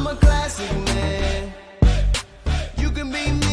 I'm a classic man. You can be me.